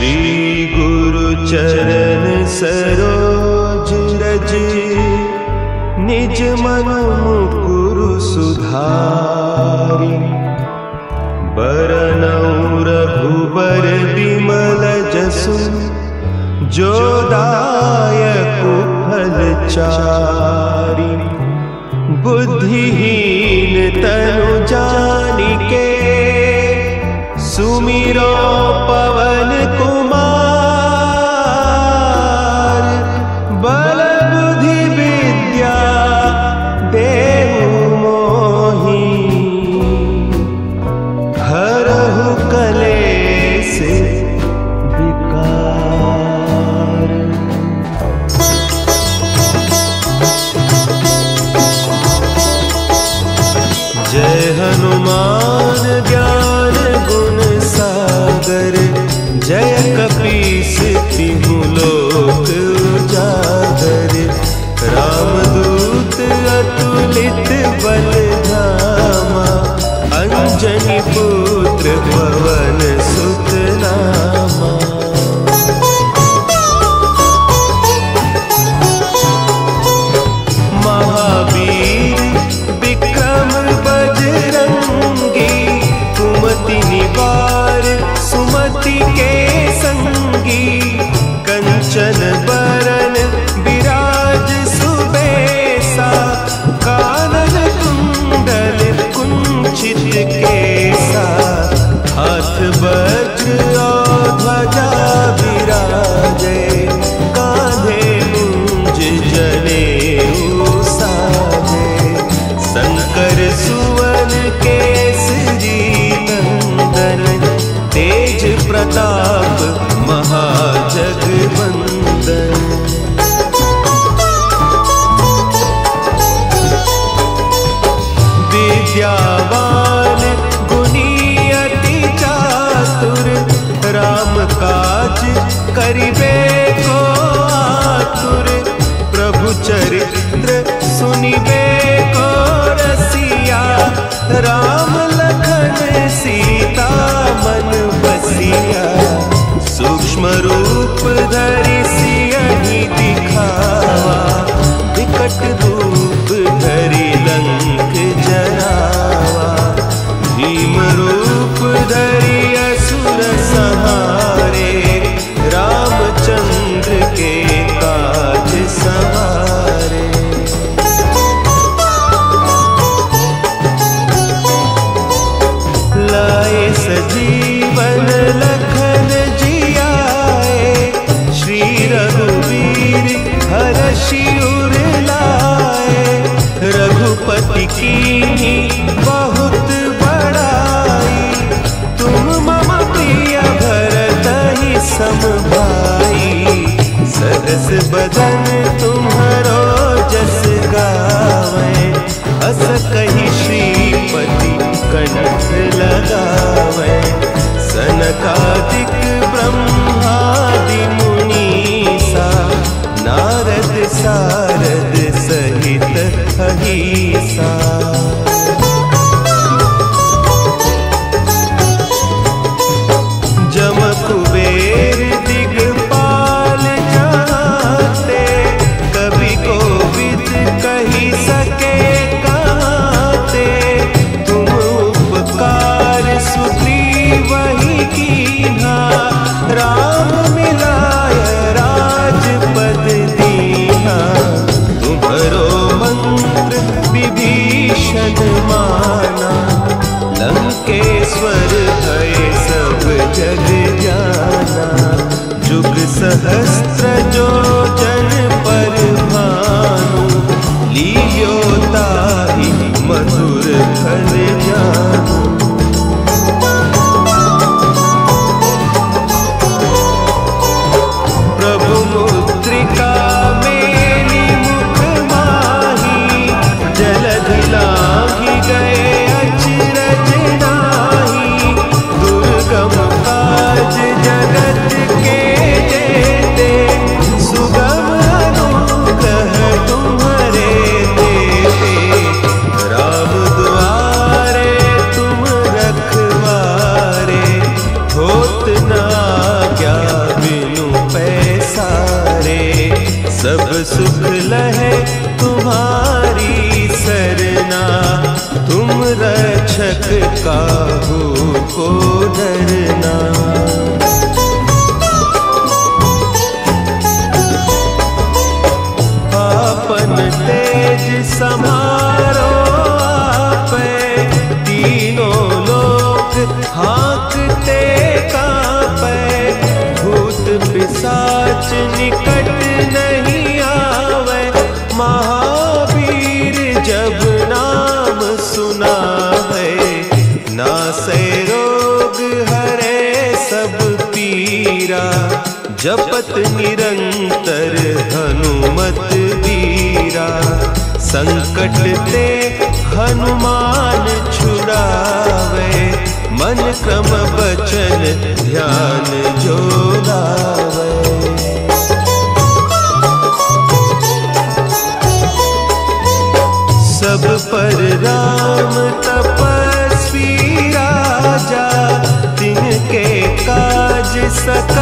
श्रीगुरुचरण सरोज रज गुरुचरणज मम गुरु बुद्धिहीन तनु विधिहीन सुमिरो पवन को কে सुंदरी असुर सहारे रामचंद्र के काज सहारे लाए सजीवन लाए summer विभीषण माना लंकेश्वर है सब जग जाना। जुग सहस्त्र जो जन पर भानु सब सुख लहे तुम्हारी सरना तुम रक्षक काहू को डरना। आपन तेज सम जपत निरंतर हनुमत वीरा, संकट ते हनुमान छुड़ावे, मन क्रम वचन ध्यान जोड़ावे सब पर राम तपस्वी राजा, तिनके काज सक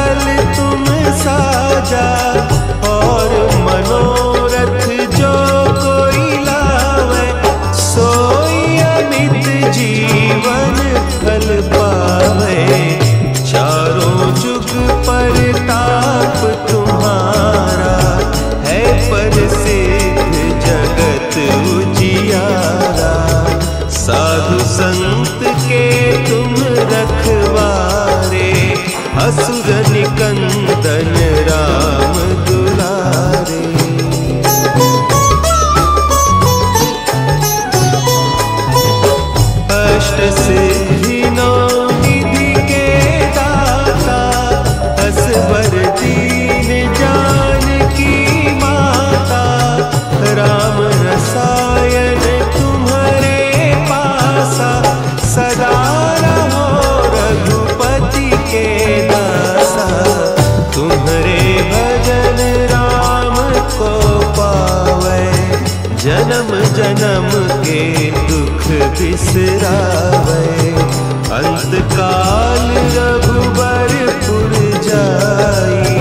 बिसरावे। अंतकाल रघुबरपुर जाई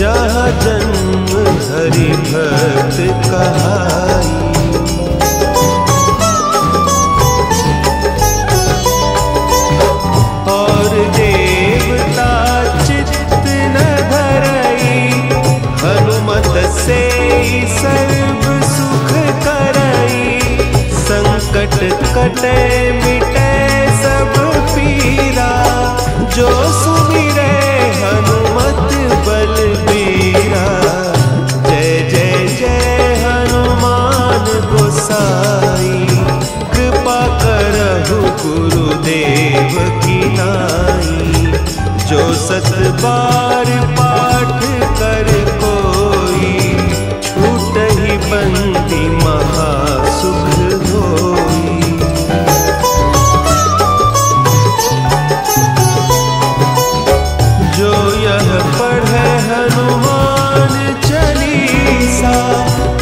जहाँ जन्म हरि भक्त कहा बाटे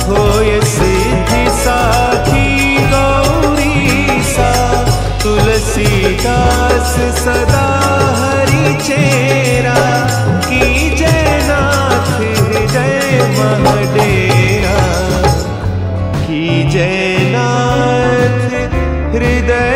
होय सिद्धि साखी गौरी सा। तुलसी दास सदा हरि चेरा। की जयनाथ हृदय महडेरा की जयनाथ हृदय